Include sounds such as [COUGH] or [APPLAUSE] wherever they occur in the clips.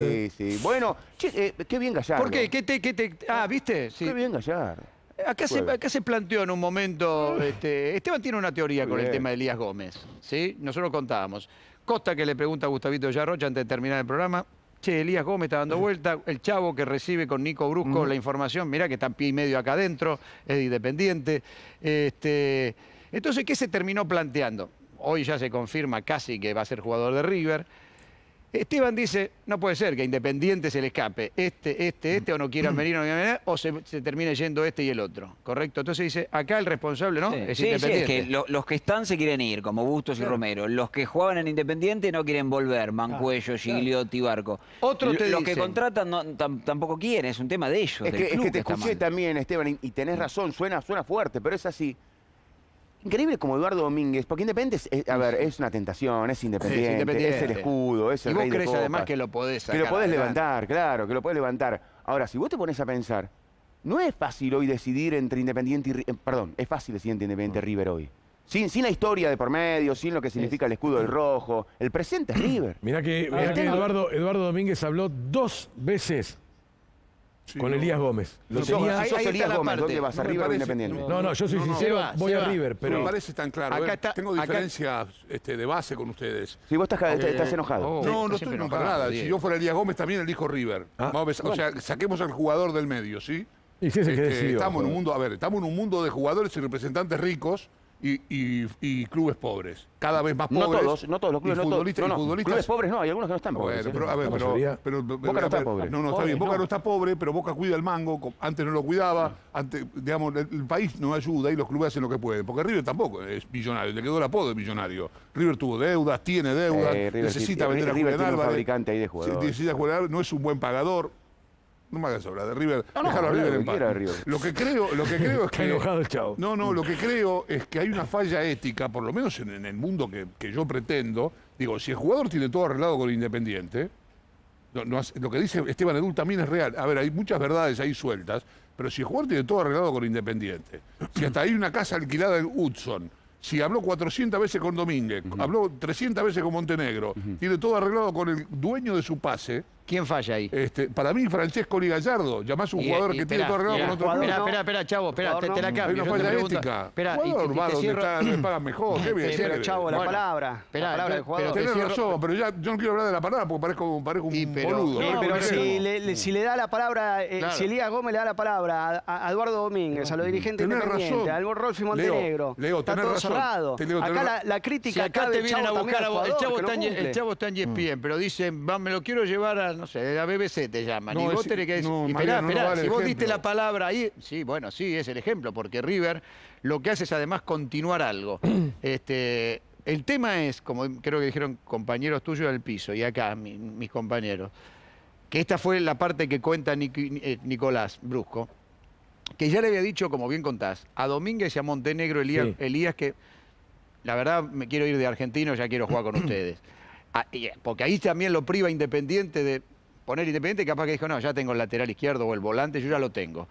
Sí, sí. Bueno, che, eh, qué bien Gallardo. ¿Por qué? ¿Qué te, qué te- Ah, ¿viste? Sí. Qué bien Gallardo. Acá se, Juega. acá se planteó en un momento, este, Esteban tiene una teoría Muy con el tema de Elías Gómez, ¿sí? Nosotros contábamos. Costa que le pregunta a Gustavito Yarrocha antes de terminar el programa, che, Elías Gómez está dando [LAUGHS] vuelta, el chavo que recibe con Nico Brusco la información, mirá que está pie y medio acá adentro, es independiente. Este, entonces, ¿qué se terminó planteando? Hoy ya se confirma casi que va a ser jugador de River. Esteban dice, no puede ser que a Independiente se le escape este, este, este, o no quieran venir, o no quieran venir, o se, se termine yendo este y el otro, ¿correcto? Entonces dice, acá el responsable, ¿no? Sí, Es sí, sí, es Independiente. que lo- los que están se quieren ir, como Bustos y Romero. Los que jugaban en Independiente no quieren volver, Mancuello, Gigliotti, Barco. Otro te Los que contratan no- tam- tampoco quieren, es un tema de ellos. Es del que, es club que te escuché también, Esteban, y, y tenés razón, suena, suena fuerte, pero es así. Increíble como Eduardo Domínguez, porque Independiente, es, es- a ver, es una tentación, es independiente, es, independiente. el escudo, es el Y vos rey de crees además que lo podés Que sacar lo podés adelante. levantar, claro, que lo podés levantar. Ahora, si vos te pones a pensar, no es fácil hoy decidir entre Independiente y... Eh, Perdón, es fácil decidir entre Independiente y River hoy. Sin, sin la historia de por medio, sin lo que significa el escudo del rojo. El presente es River. Mirá que, mirá que Eduardo, Eduardo Domínguez habló dos veces con Elías Gómez. Lo Si tenía- sos Elías Gómez, parte. ¿dónde vas? No ¿A me River o parece- Independiente? No, no, yo soy No, no, sincero, va, voy a va. River, No pero me parece tan claro. Acá está- Tengo acá- diferencias este, de base con ustedes. Si vos estás, Eh, estás enojado. oh. No, no estoy no, para enojado, nada. Diego. Si yo fuera Elías Gómez, también elijo River. Ah, Vamos a ver, O sea, saquemos al jugador del medio, ¿sí? Y si ese que Este, decidió, estamos en un mundo, a ver, estamos en un mundo de jugadores y representantes ricos y, y- y clubes pobres. Cada vez más No pobres. todos, no todos los y clubes, no todos. futbolistas, No, y no, futbolistas clubes pobres no, hay algunos que no están pobres. Bueno, ¿eh? pero a ver, pero, Boca no está pobre. No, no, está Pobre, bien. Boca no. no está pobre, pero Boca cuida el mango. Antes no lo cuidaba. Antes, digamos, el, el país no ayuda y los clubes hacen lo que pueden. Porque River tampoco es millonario. Le quedó el apodo de millonario. River tuvo deudas, tiene deudas, Eh, River sí, necesita River vender a tiene Julián Álvarez. fabricante ahí de jugadores. Sí, Necesita Álvarez, no es un buen pagador. No me hagas hablar de River. No, no, Déjalo a habla River lo en que paz. quiera de River. Lo que creo, lo que [LAUGHS] creo es que. enojado el chavo. No, no, lo que creo es que hay una falla ética, por lo menos en, en el mundo que, que yo pretendo. Digo, si el jugador tiene todo arreglado con Independiente, no- no lo que dice Esteban Edul también es real. A ver, hay muchas verdades ahí sueltas, pero si el jugador tiene todo arreglado con Independiente, si hasta hay una casa alquilada en Hudson, si habló 400 veces con Domínguez, habló 300 veces con Montenegro, tiene todo arreglado con el dueño de su pase, ¿Quién falla ahí? este, para mí Francesco Li Gallardo, llamás a un Y- jugador y que tiene espera, todo arreglado mirá, con otro club. Espera, espera, espera, chavo, espera, te, Jugador te la no. Hay cambio. una falla ética. Espera, y- Jugador y, va te donde cierro- está, le pagan mejor. [LAUGHS] ¿Qué bien, Sí, qué pero chavo, la Bueno, palabra. esperá, la palabra del jugador. te Tenés cierro- razón, pero ya yo no quiero hablar de la palabra porque parezco, parezco un, Y pero- boludo. no, pero si no. le, le- si le da la palabra, eh, Claro. si Elías Gómez le da la palabra a, a Eduardo Domínguez, a los dirigentes independientes, al Rolfi Montenegro, Leo, está tenés todo cerrado. Acá la, crítica acá te vienen a buscar a vos, el chavo jugador, está, en, ESPN, pero dicen, me lo quiero llevar a, no sé, a BBC te llaman. No, y vos es- tenés que decir, no, Mariano, esperá, no esperá, vale si vos ejemplo. diste la palabra ahí, sí, bueno, sí, es el ejemplo, porque River lo que hace es además continuar algo. [CLEARS THROAT] este, el tema es, como creo que dijeron compañeros tuyos del piso, y acá mi- mis compañeros, que esta fue la parte que cuenta Nic- eh, Nicolás Brusco, que ya le había dicho, como bien contás, a Domínguez y a Montenegro Elías, Sí. Elías que la verdad me quiero ir de argentino, ya quiero jugar con [CLEARS THROAT] ustedes. Ah, y, porque ahí también lo priva Independiente de poner Independiente, capaz que dijo, no, ya tengo el lateral izquierdo o el volante, yo ya lo tengo.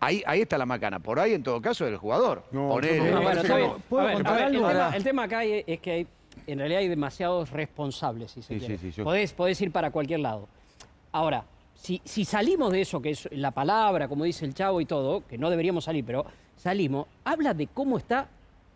Ahí, ahí está la macana. Por ahí, en todo caso, el jugador. No, Ponele. yo no- Ah, Me bueno, parece está que bien. no. A ¿Puedo ver, contar a ver, el, tema, Ahora. el tema acá es que hay, en realidad hay demasiados responsables, si se Sí, quiere. sí, sí, yo- podés, podés ir para cualquier lado. Ahora, si, si salimos de eso, que es la palabra, como dice el chavo y todo, que no deberíamos salir, pero salimos, habla de cómo está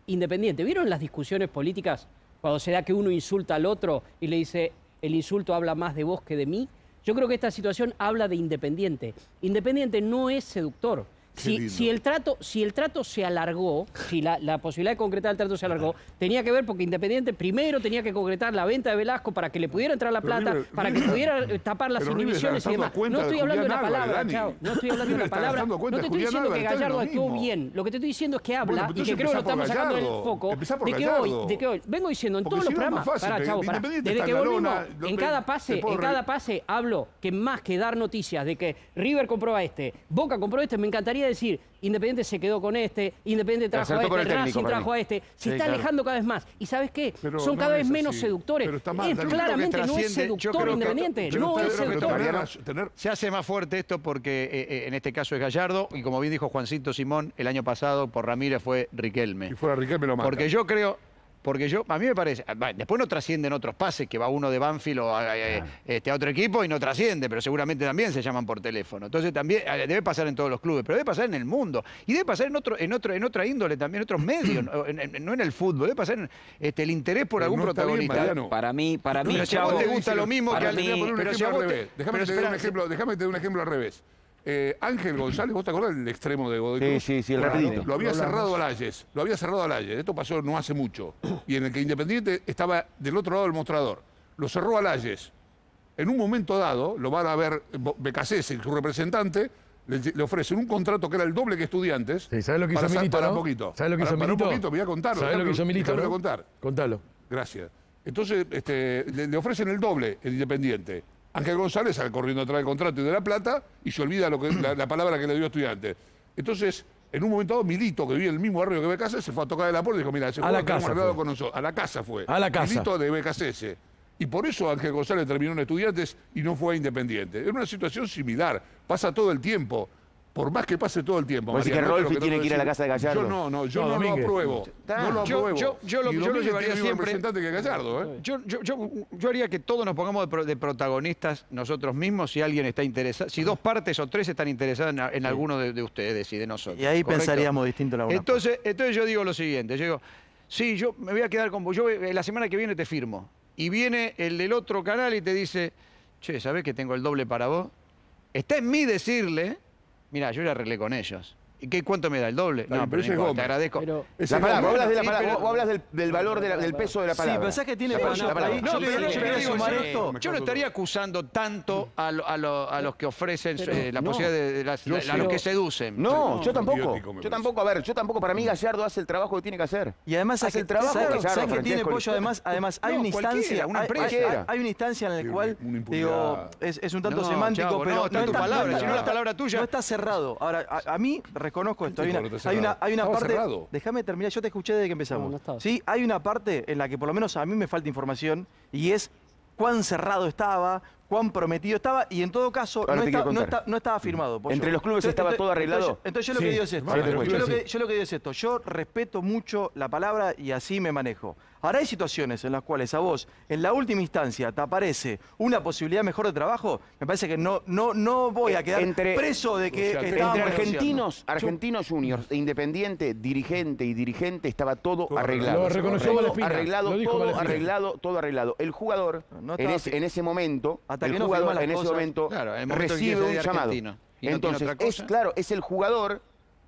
Independiente. ¿Vieron las discusiones políticas cuando se da que uno insulta al otro y le dice, el insulto habla más de vos que de mí? Yo creo que esta situación habla de Independiente. Independiente no es seductor. Si, si el trato, si el trato se alargó, si la, la posibilidad de concretar el trato se alargó, tenía que ver porque Independiente primero tenía que concretar la venta de Velasco para que le pudiera entrar la plata, River- para que pudiera eh, tapar las inhibiciones y demás. No estoy hablando de Julián palabra, chao. No estoy hablando de está palabra. No te estoy diciendo que Gallardo actuó bien. Lo que te estoy diciendo es que habla Bueno, y que creo que lo estamos sacando del Gallardo. foco. De que Gallardo. hoy, de que hoy, vengo diciendo en Porque todos si los programas, fácil, pará, chavo. Independiente desde que volvimos, en cada pase, en cada pase hablo que más que dar noticias de que River compró a este, Boca compró a este, me encantaría decir, Independiente se quedó con este, Independiente trajo a este, Racing trajo a este, se Sí, está claro. alejando cada vez más. ¿Y sabes qué? Pero Son no cada vez menos así. seducores. Pero está mal, Es- claramente no es seductor que- Independiente, no es seductor. tener Se hace más fuerte esto porque eh, eh, en este caso es Gallardo y como bien dijo Juancito Simón, el año pasado por Ramírez fue Riquelme. Si fuera Riquelme lo mata. Porque yo creo, Porque yo, a mí me parece, ah, después no trascienden otros pases, que va uno de Banfield o a, eh, este, a otro equipo y no trasciende, pero seguramente también se llaman por teléfono. Entonces también eh, debe pasar en todos los clubes, pero debe pasar en el mundo. Y debe pasar en otro, en otro, en otra índole también, en otros medios, no en, en- no en el fútbol, debe pasar en este, el interés por Pero algún no está bien, protagonista. Para mí, para mí, Pero si a vos te gusta lo mismo que al. Déjame te dé un ejemplo al revés. Eh, Ángel González, ¿vos te acordás del extremo de Godoy Sí, Cruz? sí, sí, el Bueno, rapidito. Lo había cerrado a Layes, lo había cerrado a Layes. Esto pasó no hace mucho. Y en el que Independiente estaba del otro lado del mostrador. Lo cerró a Layes. En un momento dado, lo van a ver Becasese y su representante, le, le ofrecen un contrato que era el doble que estudiantes. Sí, ¿Sabes lo que hizo para, Milito, para no? un poquito. ¿Sabes lo que para, hizo para Milito? un poquito, voy a contarlo. ¿Sabes lo que hizo Milito, déjame no? contar. Contalo. Gracias. Entonces, este, le, le ofrecen el doble, el Independiente. Ángel González sale corriendo atrás del contrato y de la plata y se olvida lo que, la, la palabra que le dio estudiante. Entonces, en un momento dado, Milito, que vive en el mismo barrio que BKC, se fue a tocar de la puerta y dijo, mira, ese A juego la casa fue. con nosotros. A la casa fue. A la casa. Milito de BKC. Y por eso Ángel González terminó en Estudiantes y no fue a Independiente. Es una situación similar. Pasa todo el tiempo. Por más que pase todo el tiempo. ¿Vos decís Mariano, que Rolfi tiene que ir a la casa de Gallardo? Yo no, no, yo No, no, lo apruebo. No lo Yo- apruebo. yo- yo lo- yo llevaría siempre- representante que Gallardo, ¿eh? Yo, yo, yo, yo haría que todos nos pongamos de, pro- de protagonistas nosotros mismos si alguien está interesado, si dos partes o tres están interesadas en, en alguno de, de ustedes y de nosotros. Y ahí ¿correcto? pensaríamos distinto alguna Entonces, entonces yo digo lo siguiente, yo digo, sí, yo me voy a quedar con vos, yo eh, la semana que viene te firmo. Y viene el del otro canal y te dice, che, ¿sabés que tengo el doble para vos? Está en mí decirle, mira, yo ya arreglé con ellos. ¿Y qué, cuánto me da el doble? Está bien, no, pero pero no es te agradezco. Pero- Ese La palabra, vos hablas, de la Sí, palabra, pero- vos hablas del, del valor de la- del peso de la Sí, palabra. pero ¿sabes qué tiene La Pacho? palabra. Ahí- No, Yo pero yo yo no digo esto. Yo no estaría acusando tanto a, lo- a lo- a los que ofrecen Pero- eh, la no. posibilidad de, de las- Yo a sí. los que seducen. No, yo tampoco. Yo tampoco, a ver, yo tampoco. Para mí Gallardo hace el trabajo que tiene que hacer. Y además, hace ¿sabes el trabajo ¿sabes de qué- Gallardo, ¿sabes qué tiene. Pollo? Además, además hay No, una instancia, una hay- una instancia en la Sí, cual, digo, es, un tanto No, semántico, pero no, está tu palabra, si no la palabra tuya. No está cerrado. Ahora, a mí reconozco esto. Hay una, hay una, hay parte. Déjame terminar, yo te escuché desde que empezamos. No, no estaba. sí, hay una parte en la que por lo menos a mí me falta información y es cuán cerrado estaba, cuán prometido estaba y en todo caso no, te quiero está- no, contar. está- no estaba firmado. Pollo. Entre los clubes Entonces- estaba entonces- todo arreglado. Entonces, entonces yo lo que digo es esto. vale, Yo lo, que, yo lo que digo es esto. Yo respeto mucho la palabra y así me manejo. Ahora hay situaciones en las cuales a vos, en la última instancia, te aparece una posibilidad mejor de trabajo. Me parece que no, no, no voy a quedar Entre- preso de que o sea, Entre argentinos, argentinos juniors, e independiente, dirigente y dirigente, estaba todo arreglado. Lo reconoció arreglado, lo dijo todo arreglado, todo arreglado. El jugador, No en, ese, en ese momento, Hasta el que no jugador en ese cosas. momento, Claro, en momento recibe es un llamado. y Entonces, es claro, es el jugador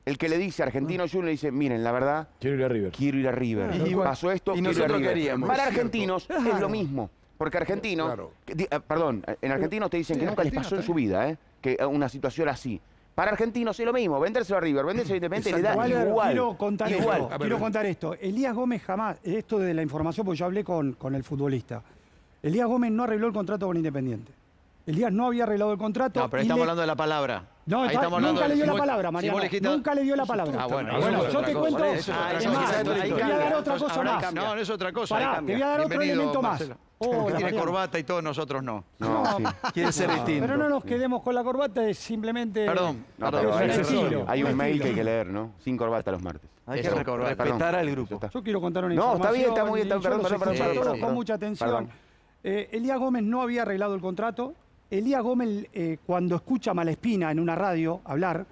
el que le dice a Argentino Junior, le dice, miren, la verdad, Quiero ir a River. quiero ir a River. Y- Pasó esto, y quiero ir a nosotros River. queríamos. Para argentinos es lo mismo. Porque argentinos, Claro. que di- ah, perdón, en argentinos te dicen Sí, que nunca les pasó en su vida, ¿eh? que eh, una situación así. Para argentinos es lo mismo, vendérselo a River, vendérselo a Independiente le da Igual, igual. quiero contar igual. esto. A ver, quiero ven. contar esto. Elías Gómez jamás, esto de la información, porque yo hablé con, con el futbolista. Elías Gómez no arregló el contrato con Independiente. Elías no había arreglado el contrato. No, pero y estamos le- hablando de la palabra. No, Ahí está- estamos hablando nunca le dio la palabra, Mariano. Nunca le dio la palabra. Ah, bueno, Bueno, yo te cosa. cuento. Es es más, Ahí te voy a dar otra cosa más. No, no es otra cosa. Pará, ahí te voy a dar otro elemento más. Oh, tiene Mariano. corbata y todos nosotros no. No, sí. Quiere ser distinto. Pero no nos quedemos con la corbata, es simplemente. Perdón, No, perdón. hay, estilo, hay un mail que hay que leer, ¿no? Sin corbata los martes. Hay que Eso, corbata. respetar Perdón. al grupo. está. Yo quiero contar una No, está información. bien, está muy bien, está- yo perdón, los perdón, escuché perdón, todos perdón, con mucha atención. Eh, Elías Gómez no había arreglado el contrato. Elías Gómez, eh, cuando escucha a Malespina en una radio hablar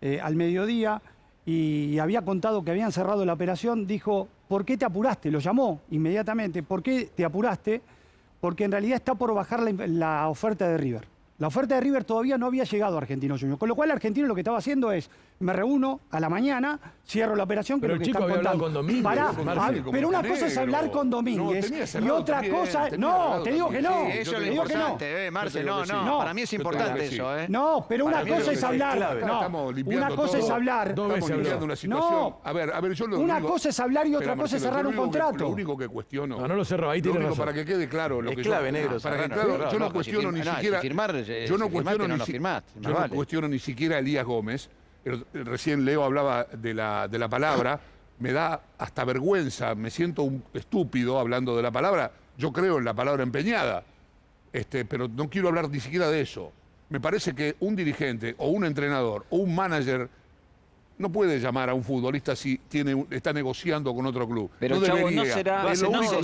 eh, al mediodía y había contado que habían cerrado la operación, dijo, ¿por qué te apuraste? Lo llamó inmediatamente. ¿Por qué te apuraste? Porque en realidad está por bajar la oferta de River. La oferta de River todavía no había llegado a Argentino Junior. Con lo cual, Argentino lo que estaba haciendo es, me reúno a la mañana, cierro la operación, que Pero es lo el que chico están había hablado contando. con Domínguez, Pará, ah, como pero una negro. cosa es hablar con No, Domínguez tenía y otra también, cosa... tenía No, te digo que no. Sí, eso te digo que no. importante, eh, Marce. No, que no, sí. No. para mí es importante que sí. eso, ¿eh? No, pero Para una cosa es hablar. No, una cosa es hablar. No. A ver, a ver, yo lo Una cosa es hablar y otra cosa es cerrar un que- contrato. Lo único que cuestiono. No, no lo cerró, ahí tiene razón. para que quede claro lo Es que clave, yo, negro, para que claro, yo no No, cuestiono ni no, si siquiera eh, yo no cuestiono no ni lo si- firmaste, más yo no vale. cuestiono ni siquiera a Elías Gómez pero recién Leo hablaba de la, de la palabra me da hasta vergüenza me siento un estúpido hablando de la palabra yo creo en la palabra empeñada este, pero no quiero hablar ni siquiera de eso me parece que un dirigente o un entrenador o un manager no puede llamar a un futbolista si tiene, está negociando con otro club. Pero no Chavo, no será... Es lo único,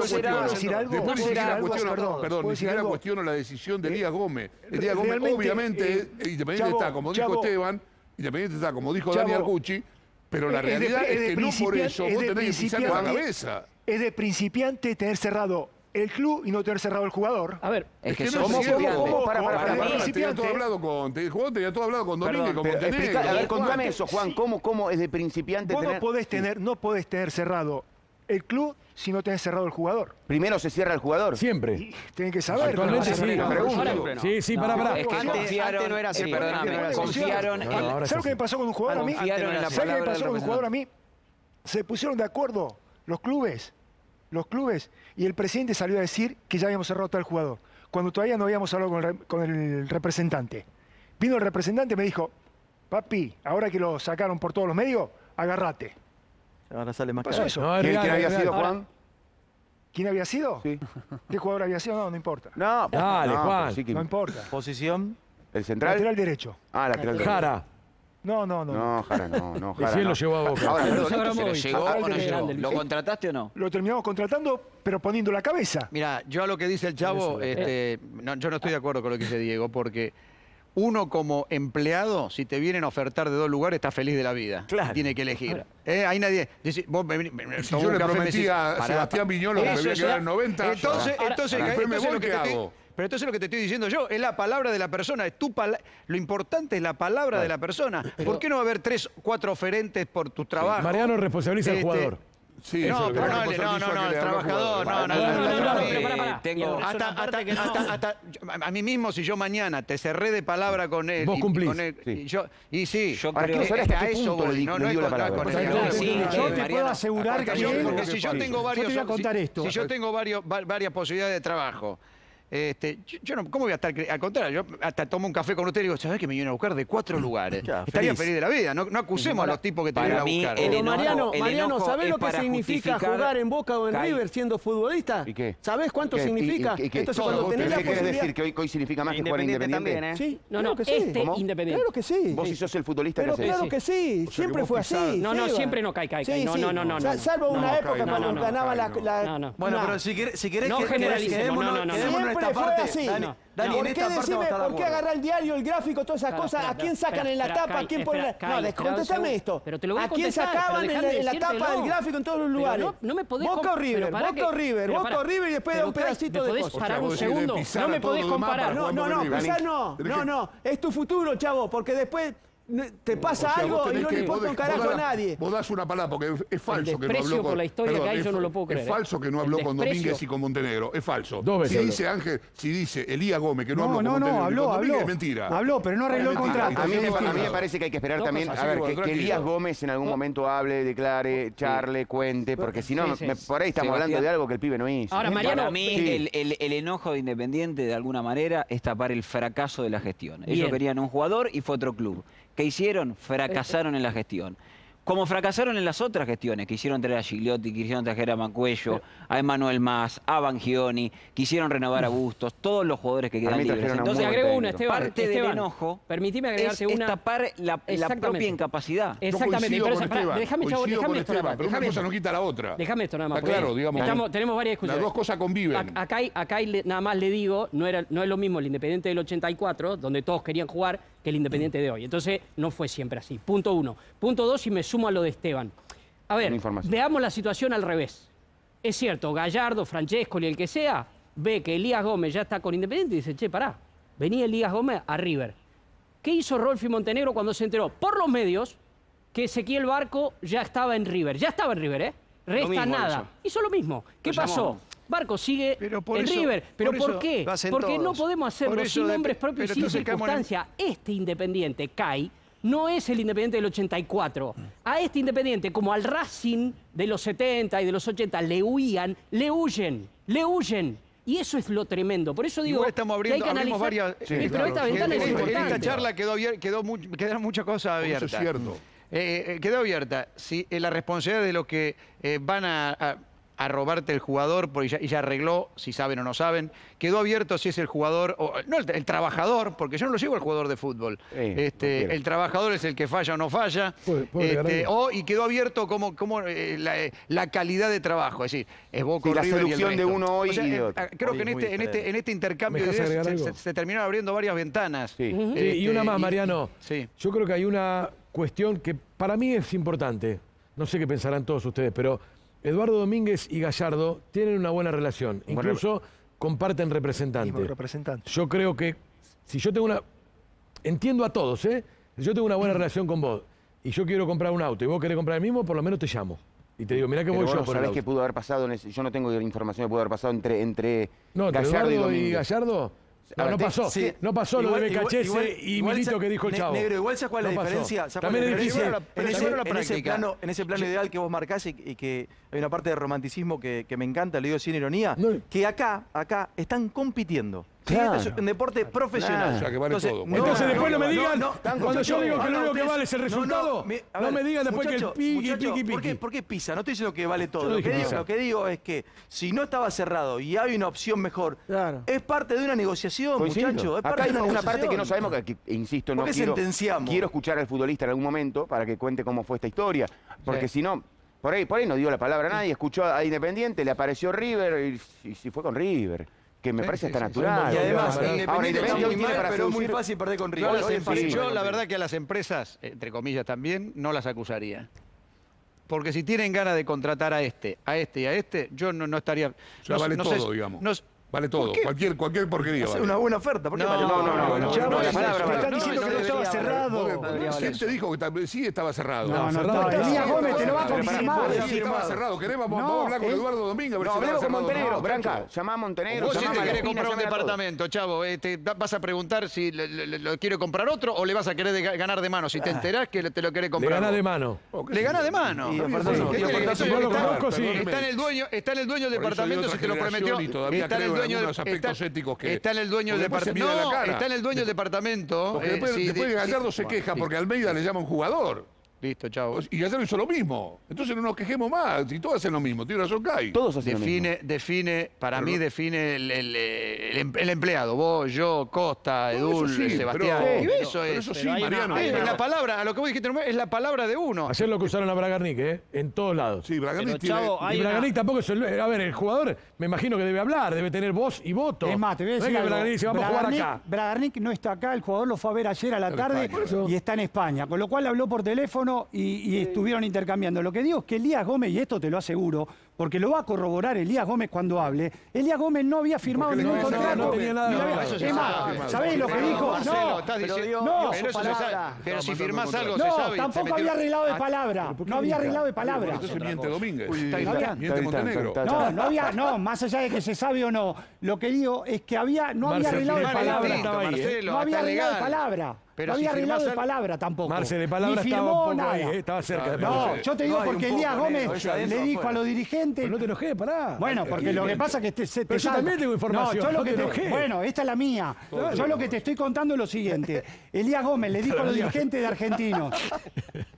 que será... Después ni siquiera cuestiono, perdón, ni siquiera cuestiono la decisión de Elías Gómez. Elías Gómez obviamente, Independiente está, como dijo Esteban, Independiente está, como dijo Dani Arcucci, pero la realidad es que no por eso vos tenés que pisar la cabeza. Es de principiante tener cerrado el club y no tener cerrado el jugador. A ver, es que, que somos principiantes. Como, para, para, para, para, para tenía todo hablado tenía todo hablado con Domínguez, con a ver, contame eso, Juan, sí. ¿cómo, ¿cómo es de principiante Vos tener... No podés tener, no podés tener cerrado el club si no tenés cerrado el jugador. Primero se cierra el jugador. Siempre. Tienen que saber. Actualmente sí. Sí, sí, pará, pará. Es que antes, no era así. Perdóname. Confiaron. En... ¿Sabes lo que me pasó con un jugador a mí? ¿Sabes lo que me pasó con un jugador a mí? Se pusieron de acuerdo los clubes los clubes y el presidente salió a decir que ya habíamos cerrado al jugador, cuando todavía no habíamos hablado con el, representante. Vino el representante y me dijo, papi, ahora que lo sacaron por todos los medios, agárrate. Ahora sale más caro. eso? No, ¿Quién, había sido, Juan? ¿Quién había sido? Sí. [LAUGHS] ¿Qué jugador había sido? No, no importa. No, pues, Dale, Juan. Pues no importa. ¿Posición? ¿El central? Lateral derecho. Ah, lateral derecho. Jara. No, no, no. No, Jara, no, no, Jara. Lo llevó a Boca. Ahora, lo llegó o no llegó? ¿Lo contrataste o no? Lo terminamos contratando, pero poniendo la cabeza. Mira, yo a lo que dice el Chavo, este, yo no estoy de acuerdo con lo que dice Diego, porque uno como empleado, si te vienen a ofertar de dos lugares, está feliz de la vida. Claro. Tiene que elegir. ¿Eh? Ahí nadie... Si yo le prometí a Sebastián Viñolo que me voy a quedar en 90... Entonces, entonces, entonces, ¿qué hago? Pero entonces lo que te estoy diciendo yo es la palabra de la persona, es tu lo importante es la palabra de la persona. ¿Por qué no va a haber tres, cuatro oferentes por tu trabajo? Mariano responsabiliza al este, jugador. Sí, no, pero no, no, no, no, el trabajador, no, no, no, tengo hasta, a mí mismo si yo mañana te cerré de palabra con él, vos cumplís, y, yo, y sí, yo creo, que a eso voy, no, no es con él. Yo te puedo asegurar que porque si yo tengo varios, si yo tengo varias posibilidades de trabajo. Este, yo, yo, no, ¿Cómo voy a estar? Al contrario, yo hasta tomo un café con usted y digo, ¿sabes que me vienen a buscar de cuatro lugares? Claro, Estaría feliz. feliz de la vida, no, no acusemos para, a los tipos que te vienen a buscar. Pero Mariano, Mariano ¿sabés lo que significa jugar en Boca o en River siendo futbolista? ¿Y qué? ¿Sabés cuánto ¿Y qué? significa? ¿Y, y, Entonces, cuando tenés la posibilidad... decir que hoy, hoy, significa más que jugar independiente? También, ¿eh? Sí, no, no, que este independiente. Claro que sí. Vos si sos el futbolista que Pero claro que sí, siempre fue así. No, no, siempre no cae, cae, No, no, no, no. Salvo una época cuando ganaba la... Bueno, pero si querés... No generalicemos, no, no, no. Dani, ¿Por, qué decime, ¿Por qué agarrar el diario, el gráfico, todas esas cosas? ¿A quién sacan en la tapa? ¿A quién ponen la.? No, contestame esto. A, quién sacaban en la, tapa del gráfico en todos los lugares? No, me podés. Boca o River, Boca o River, Boca o y después da un pedacito de. ¿Podés parar un segundo? No me podés comparar. No, no, no, quizás no. No, no. Es tu futuro, chavo, porque después te pasa algo y no le importa un carajo a nadie. Vos das una palabra porque es falso que no habló con, la historia es, falso que no habló con Domínguez y con Montenegro, es falso. Veces. Si dice Ángel, si dice Elías Gómez que no, habló no, con Montenegro, no, habló, con habló. es mentira. Habló, pero no arregló el contrato. A mí, me parece que hay que esperar también, a ver, que, que, Elías Gómez en algún momento hable, declare, charle, cuente, porque si no, por ahí estamos hablando de algo que el pibe no hizo. Ahora, Mariano, para mí eh, el enojo de Independiente de alguna manera es tapar el fracaso de la gestión. Ellos querían un jugador y fue otro club ¿Qué hicieron? Fracasaron en la gestión. Como fracasaron en las otras gestiones, que hicieron traer a Gigliotti, quisieron traer a Mancuello, a Emanuel Mas a Bangioni, quisieron renovar a Bustos, todos los jugadores que quedan libres. Entonces, agrego una, Esteban. Parte Esteban, del enojo permitime agregarte es tapar la, propia incapacidad. Exactamente. No pero, déjame, déjame esto Pero una cosa no quita la otra. Déjame esto nada más. Claro, digamos. Tenemos varias discusiones. Las dos cosas conviven. Acá, acá, nada más le digo, no, era, no es lo mismo el Independiente del 84, donde todos querían jugar, que el Independiente de hoy. Entonces, no fue siempre así. Punto uno. Punto dos, y me sumo a lo de Esteban. A ver, veamos la situación al revés. Es cierto, Gallardo, Francesco y el que sea, ve que Elías Gómez ya está con Independiente y dice, che, pará, venía Elías Gómez a River. ¿Qué hizo Rolfi Montenegro cuando se enteró por los medios que Ezequiel Barco ya estaba en River? Ya estaba en River, ¿eh? Resta nada. Hizo lo mismo. ¿Qué pasó? Barco sigue el River. ¿Pero por, qué? Porque no podemos hacerlo sin nombres propios y sin circunstancia. Este independiente, CAI, no es el Independiente del 84. A este Independiente, como al Racing de los 70 y de los 80, le huían, le huyen, le huyen. Y eso es lo tremendo. Por eso digo. Igual estamos abriendo, que varias. Pero esta ventana es importante. En esta charla quedó, quedaron muchas cosas abiertas. Eso es cierto. Eh, eh, quedó abierta si, eh, la responsabilidad de los que eh, van a a robarte el jugador porque ya, y ya arregló si saben o no saben. Quedó abierto si es el jugador, o, no el, el trabajador, porque yo no lo llevo al jugador de fútbol. este, el trabajador es el que falla o no falla. Puede- puede Este, o, y quedó abierto como, como eh, la, eh, la calidad de trabajo. Es decir, es Boca Sí, la River y el seducción de uno hoy O sea, y de otro. Creo Hoy que en es muy este, en, este, en este intercambio ¿Me de ideas se, se- terminaron abriendo varias ventanas. Sí. Sí, y una Este, más, Mariano. Sí. Yo creo que hay una cuestión que para mí es importante. No sé qué pensarán todos ustedes, pero Eduardo Domínguez y Gallardo tienen una buena relación. Incluso comparten Mismo representantes. representante. Yo creo que si yo tengo una... Entiendo a todos, ¿eh? Si yo tengo una buena relación con vos y yo quiero comprar un auto y vos querés comprar el mismo, por lo menos te llamo. Y te digo, mirá que Pero voy vos yo no por el sabés qué pudo haber pasado en ese- Yo no tengo información que pudo haber pasado entre, entre No, Gallardo y Eduardo y, Domínguez. Gallardo. A No, pasó. Sí. No pasó lo de BKHS y Milito que dijo el chavo. Negro, igual ¿sabes cuál No la pasó. diferencia? ¿Sabes cuál También es difícil. En ese, en ese plano, en ese plano ideal que vos marcás y, y que hay una parte de romanticismo que, que me encanta, lo digo sin ironía, No. que acá, acá están compitiendo. ¿Sí? Claro. Esto es un deporte profesional. O sea, que vale todo. Entonces después no me digan, no, cuando yo digo que lo único que vale es el no, no, resultado, no me digan después que el piqui, muchacho, piqui, ¿por qué, piqui. ¿Por qué pisa? No estoy diciendo que vale todo. Yo Lo que, digo, pisa. lo que digo es que si no estaba cerrado y hay una opción mejor, Claro. es parte de una negociación, Coincido. muchacho. Es parte Acá hay de una, una, parte que no negociación. sabemos, que, que, insisto, no ¿Por qué quiero, sentenciamos? quiero escuchar al futbolista en algún momento para que cuente cómo fue esta historia. Porque Sí. si no, por ahí, por ahí no dio la palabra a nadie, escuchó a Independiente, le apareció River y, y, si fue con River, que me Sí, parece sí, hasta sí. natural. Y además, Ahora, Independiente está Independiente muy hoy tiene mal, para pero es muy fácil perder con River. yo, la verdad que a las empresas, entre comillas también, no las acusaría. Porque si tienen ganas de contratar a este, a este y a este, yo no, no estaría... Sea, no- vale no todo, sé- digamos. no- Vale todo. Cualquier, cualquier porquería Es vale. una buena oferta. ¿Por qué No, vale no, no, no, no, Chavo, no, palabra están diciendo no, que no estaba cerrado. ¿Quién te dijo que sí estaba cerrado? No, No, no está. Elías Gómez te lo va a confirmar. Sí, Está estaba cerrado. ¿Queremos? Vamos, a hablar con Eduardo Domínguez No, si hablemos con. Montenegro, Branca, llamá a Montenegro, Vos llamá te querés comprar un departamento, chavo. eh, vas a preguntar si le- le- le- lo quiere comprar otro o le vas a querer ganar de mano. Si te enterás que le- te lo querés Le comprar. gana vos. de mano. Oh, ¿qué Le gana de mano. Está está Está- está-. Está en el dueño, está en el dueño del departamento si te lo prometió. Está en el dueño del- aspectos está- éticos que- Está en el dueño porque del después se departamento. No, está en el dueño del departamento. Porque eh, después, sí, después de- Gallardo sí. se queja porque Almeida le llama un jugador. Listo, chavo. Y Gallardo hizo lo mismo. Entonces no nos quejemos más. Si todos hacen lo mismo. Tiene razón Kai. Todos hacen lo mismo. Define, define, para Pero mí no- define el, el- el em- el empleado. Vos, yo, Costa, Edul, eso sí, Sebastián. pero- Y eso pero es. eso sí, una- Mariano. Es la palabra, a lo que vos dijiste, es la palabra de uno. Ayer lo que usaron a Bragarnik, ¿eh? En todos lados. Sí, Bragarnik tiene... Y una- Bragarnik tampoco es el... A ver, el jugador me imagino que debe hablar, debe tener voz y voto. Es más, te voy a No es decir que. Bragarnik dice, vamos a jugar acá. Bragarnik no está acá, el jugador lo fue a ver ayer a la tarde y está en España, con lo cual habló por teléfono y, y estuvieron intercambiando. Lo que digo es que Elías Gómez, y esto te lo aseguro, porque lo va a corroborar Elías Gómez cuando hable, Elías Gómez no había firmado ningún no, no, contrato. no tenía nada. Es Eso ya más, ¿sabés lo que dijo? Marcelo, No, estás pero diciendo- dio- no, pero eso se sabe. Pero si Estaba firmás algo, un se no, sabe. tampoco había arreglado de Ah, palabra. ¿por qué No había arreglado de palabra. eso miente Domínguez. No Miente Montenegro. No, no había, no, más allá de que se sabe o no, lo que digo es que había, no había arreglado de es palabra. No había arreglado de palabra. Pero no si había arreglado firmás de al- palabra tampoco. Marce de palabra Ni estaba firmó un poco nada. ahí, ¿eh? estaba cerca de No, yo te digo No, porque Elías Gómez eso le dijo a los dirigentes. Pero no te enojé, pará. Bueno, porque lo que pasa es que te, se- te Pero yo salta. también tengo información, No, yo lo que te te- enojé. bueno, esta es la mía. Yo lo que te estoy contando es lo siguiente. [LAUGHS] Elías [LAUGHS] Gómez le dijo a los dirigentes de Argentinos.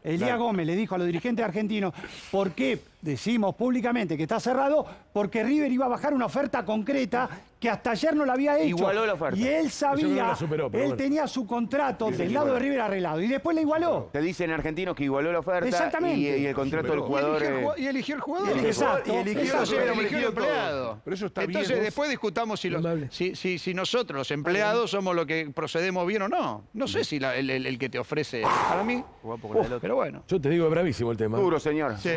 Elías Gómez le dijo a los dirigentes argentinos, ¿por qué decimos públicamente que está cerrado? Porque River iba a bajar una oferta concreta que hasta ayer no la había hecho. Igualó la oferta. Y él sabía, superó, él bueno. tenía su contrato del lado de River arreglado y después le igualó. Te dicen argentinos que igualó la oferta Exactamente. y, y el contrato del jugador... Y eligió el ju- Y eligió el jugador. eligió- Exacto, y eligió- exacto. Eligió el empleado. Pero eso está Entonces bien. después discutamos si, lo- Amable. si, si, si nosotros, los empleados, somos los que procedemos bien o no. No sé si la- el, el- el que te ofrece, para mí, Guapo con la del otro. pero bueno. Yo te digo, es bravísimo el tema. Duro, señor. Sí.